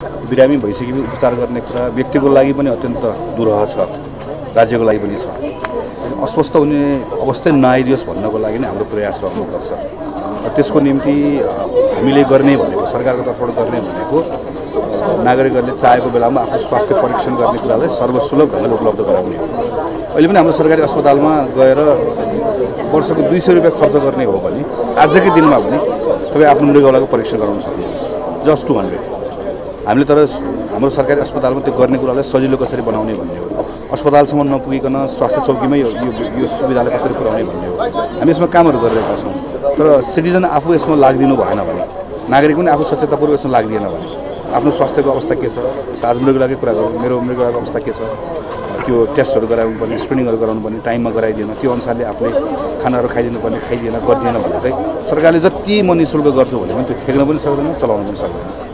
बिरामी भइसकेपछि उपचार गर्ने कुरा व्यक्तिको लागि पनि अत्यन्त दुरह छ राज्यको लागि पनि छ। अस्वस्थ हुने अवस्था नआइदियोस् भन्नको लागि नै हाम्रो प्रयास रहनुपर्छ। त्यसको निम्ति हामीले गर्ने भनेको सरकारको तर्फबाट गर्ने भनेको नागरिकहरूले चाहेको बेलामा आफ्नो स्वास्थ्य परीक्षण गर्ने कुरालाई सर्वसुलभ ढङ्गले उपलब्ध गराउने हो। अहिले पनि हाम्रो सरकारी अस्पतालमा गएर वर्षको दुई सय रुपियाँ खर्च गर्ने हो भने आजकै दिनमा पनि तपाईँ आफ्नो मृगौलाको परीक्षण गराउन सक्नुहुन्छ। Just two hundred. हामीले तर हाम्रो सरकारी अस्पतालमा त्यो गर्ने कुरालाई सजिलो कसरी बनाउने भन्ने हो। अस्पतालसम्म नपुगिकन स्वास्थ्य चौकीमै यो यो- सुविधालाई कसरी पुर्याउने भन्ने हो। हामी यसमा कामहरू गरिरहेका छौँ। तर सिटिजन आफू यसमा लागिदिनु भएन भने नागरिक पनि आफू सचेततापूर्वक यसमा लागिदिएन भने आफ्नो स्वास्थ्यको अवस्था के छ? आज मृगलाकै कुरा गरौँ मेरो मृगलाको अवस्था के छ? त्यो टेस्टहरू गराउनु पर्ने स्क्रिनिङहरू गराउनु पर्ने टाइममा गराइदिएन त्यो अनुसारले आफूले खानाहरू खाइदिनु पर्ने खाइदिएन गरिदिएन भने चाहिँ सरकारले जति म नि शुल्क गर्छु भने पनि त्यो ठेक्न पनि सक्दैन चलाउन पनि सक्दैन।